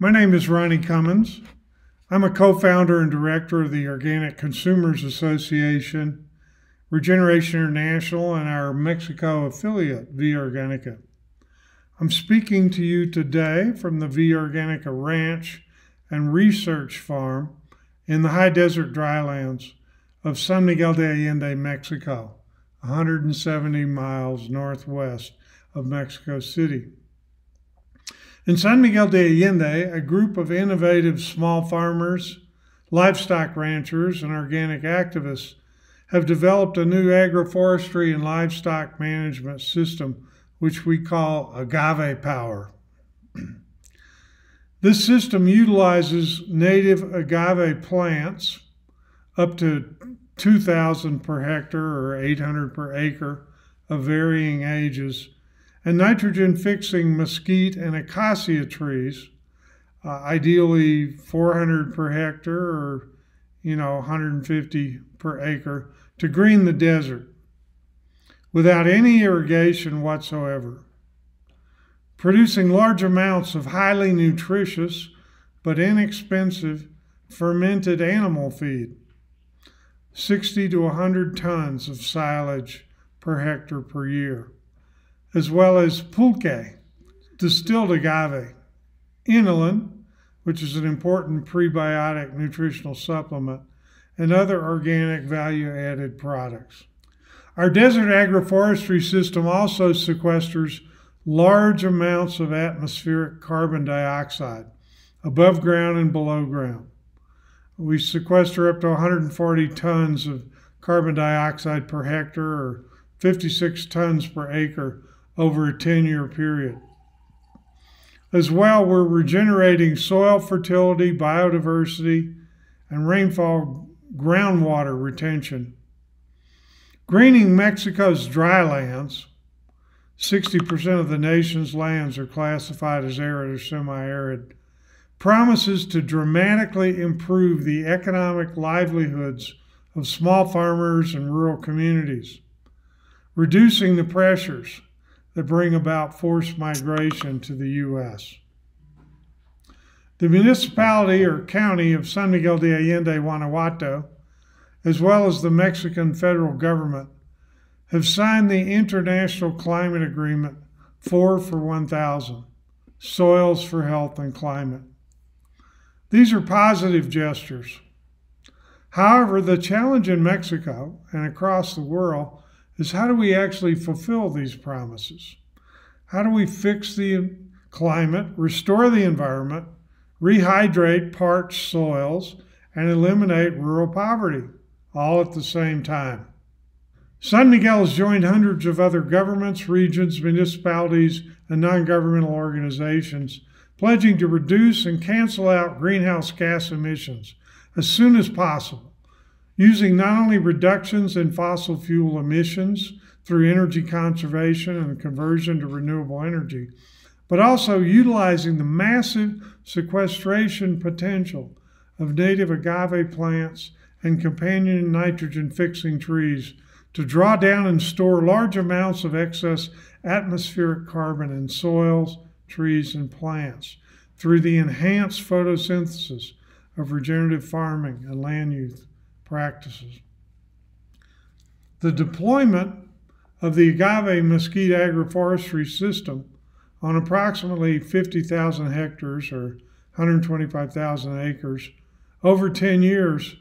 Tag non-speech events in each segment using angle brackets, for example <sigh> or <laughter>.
My name is Ronnie Cummins. I'm a co founder and director of the Organic Consumers Association, Regeneration International, and our Mexico affiliate, Via Organica. I'm speaking to you today from the Via Organica Ranch and Research Farm in the high desert drylands of San Miguel de Allende, Mexico, 170 miles northwest of Mexico City. In San Miguel de Allende, a group of innovative small farmers, livestock ranchers, and organic activists have developed a new agroforestry and livestock management system, which we call Agave Power. <clears throat> this system utilizes native agave plants up to 2,000 per hectare or 800 per acre of varying ages and nitrogen fixing mesquite and acacia trees, uh, ideally 400 per hectare or you know 150 per acre to green the desert without any irrigation whatsoever, producing large amounts of highly nutritious but inexpensive fermented animal feed. 60 to 100 tons of silage per hectare per year as well as pulque, distilled agave, inulin, which is an important prebiotic nutritional supplement, and other organic value added products. Our desert agroforestry system also sequesters large amounts of atmospheric carbon dioxide above ground and below ground. We sequester up to 140 tons of carbon dioxide per hectare or 56 tons per acre over a 10 year period. As well, we're regenerating soil fertility, biodiversity, and rainfall groundwater retention. Greening Mexico's dry lands, 60% of the nation's lands are classified as arid or semi arid, promises to dramatically improve the economic livelihoods of small farmers and rural communities, reducing the pressures that bring about forced migration to the U.S. The municipality or county of San Miguel de Allende, Guanajuato, as well as the Mexican federal government, have signed the International Climate Agreement 4 for 1000 Soils for Health and Climate. These are positive gestures. However, the challenge in Mexico and across the world is how do we actually fulfill these promises? How do we fix the climate, restore the environment, rehydrate parched soils, and eliminate rural poverty all at the same time? San Miguel has joined hundreds of other governments, regions, municipalities, and non governmental organizations pledging to reduce and cancel out greenhouse gas emissions as soon as possible using not only reductions in fossil fuel emissions through energy conservation and conversion to renewable energy, but also utilizing the massive sequestration potential of native agave plants and companion nitrogen fixing trees to draw down and store large amounts of excess atmospheric carbon in soils, trees, and plants through the enhanced photosynthesis of regenerative farming and land use practices. The deployment of the agave mesquite agroforestry system on approximately 50,000 hectares or 125,000 acres over 10 years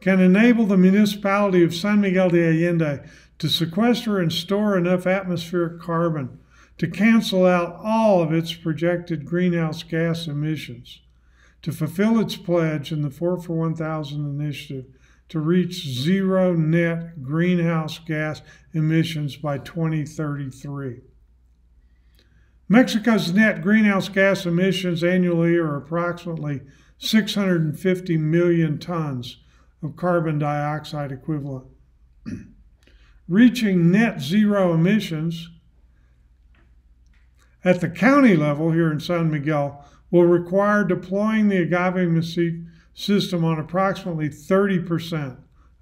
can enable the municipality of San Miguel de Allende to sequester and store enough atmospheric carbon to cancel out all of its projected greenhouse gas emissions to fulfill its pledge in the 4 for 1000 initiative to reach zero net greenhouse gas emissions by 2033. Mexico's net greenhouse gas emissions annually are approximately 650 million tons of carbon dioxide equivalent. <clears throat> Reaching net zero emissions at the county level here in San Miguel will require deploying the agave mesquite system on approximately 30%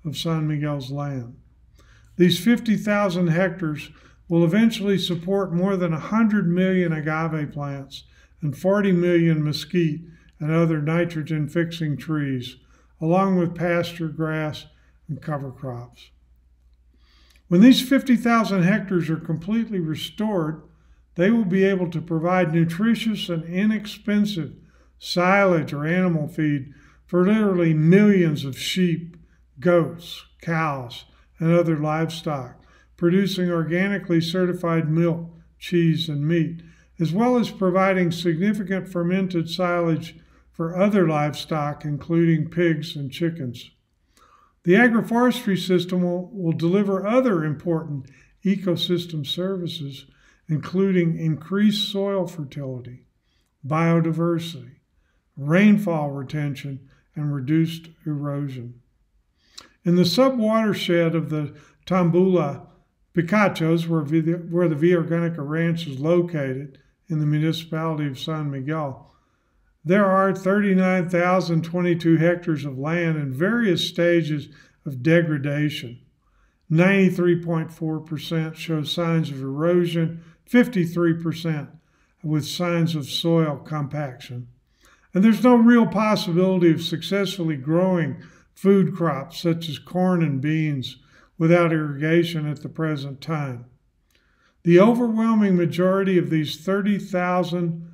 of San Miguel's land. These 50,000 hectares will eventually support more than 100 million agave plants and 40 million mesquite and other nitrogen fixing trees, along with pasture grass and cover crops. When these 50,000 hectares are completely restored, they will be able to provide nutritious and inexpensive silage or animal feed for literally millions of sheep, goats, cows, and other livestock, producing organically certified milk, cheese, and meat, as well as providing significant fermented silage for other livestock, including pigs and chickens. The agroforestry system will, will deliver other important ecosystem services, including increased soil fertility, biodiversity, rainfall retention, and reduced erosion. In the subwatershed of the Tambula Picachos, where, where the Via Organica Ranch is located in the municipality of San Miguel, there are 39,022 hectares of land in various stages of degradation. 93.4% show signs of erosion, 53% with signs of soil compaction. And there's no real possibility of successfully growing food crops such as corn and beans without irrigation at the present time. The overwhelming majority of these 30,000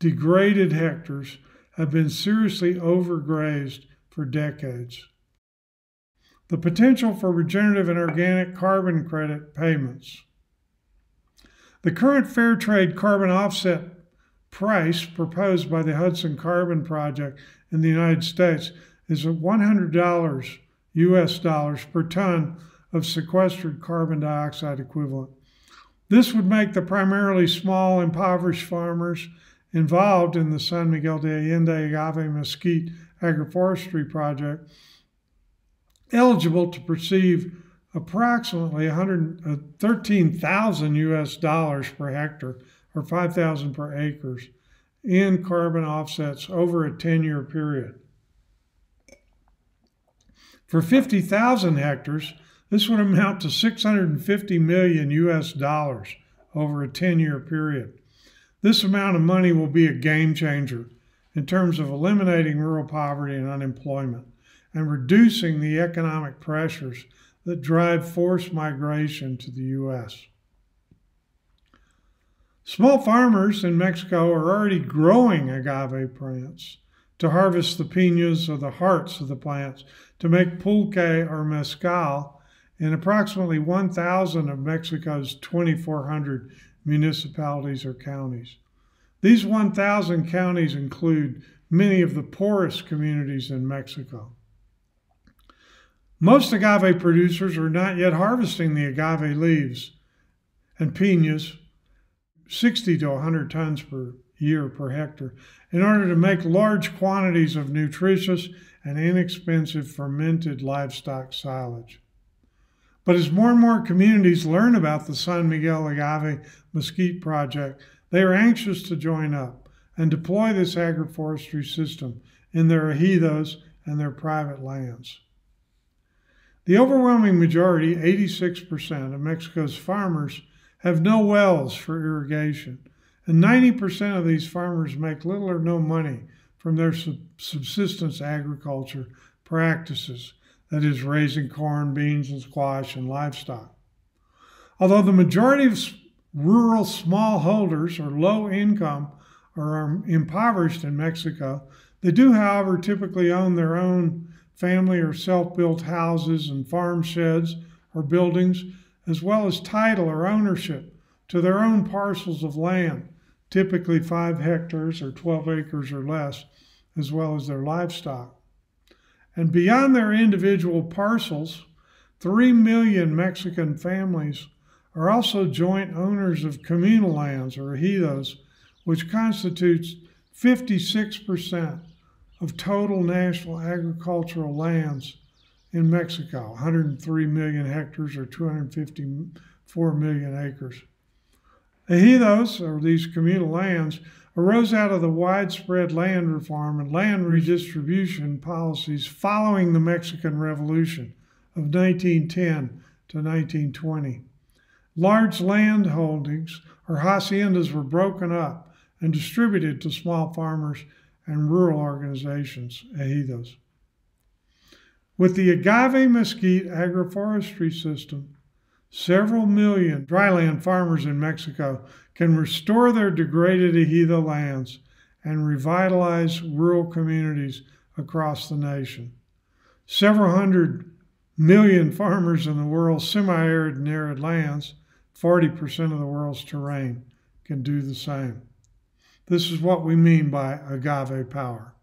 degraded hectares have been seriously overgrazed for decades. The potential for regenerative and organic carbon credit payments. The current fair trade carbon offset price proposed by the Hudson Carbon Project in the United States is $100 US dollars per ton of sequestered carbon dioxide equivalent. This would make the primarily small, impoverished farmers involved in the San Miguel de Allende agave mesquite agroforestry project eligible to receive approximately 113,000 uh, US dollars per hectare or 5,000 per acres in carbon offsets over a 10 year period. For 50,000 hectares, this would amount to 650 million US dollars over a 10 year period. This amount of money will be a game changer in terms of eliminating rural poverty and unemployment and reducing the economic pressures that drive forced migration to the U.S. Small farmers in Mexico are already growing agave plants to harvest the pinas or the hearts of the plants to make pulque or mezcal in approximately 1,000 of Mexico's 2,400 municipalities or counties. These 1,000 counties include many of the poorest communities in Mexico. Most agave producers are not yet harvesting the agave leaves and pinas, 60 to 100 tons per year per hectare, in order to make large quantities of nutritious and inexpensive fermented livestock silage. But as more and more communities learn about the San Miguel Agave Mesquite Project, they are anxious to join up and deploy this agroforestry system in their ejidos and their private lands. The overwhelming majority, 86% of Mexico's farmers, have no wells for irrigation, and 90% of these farmers make little or no money from their subsistence agriculture practices, that is, raising corn, beans, and squash and livestock. Although the majority of rural smallholders are low income or are impoverished in Mexico, they do, however, typically own their own family or self built houses and farm sheds or buildings, as well as title or ownership to their own parcels of land, typically five hectares or 12 acres or less, as well as their livestock. And beyond their individual parcels, 3 million Mexican families are also joint owners of communal lands or ejidos, which constitutes 56% of total national agricultural lands in Mexico, 103 million hectares or 254 million acres. Ejidos, or these communal lands, arose out of the widespread land reform and land redistribution policies following the Mexican Revolution of 1910 to 1920. Large land holdings or haciendas were broken up and distributed to small farmers and rural organizations, ejidos. With the agave mesquite agroforestry system, several million dryland farmers in Mexico can restore their degraded ejido lands and revitalize rural communities across the nation. Several hundred million farmers in the world's semi arid and arid lands, 40% of the world's terrain, can do the same. This is what we mean by agave power.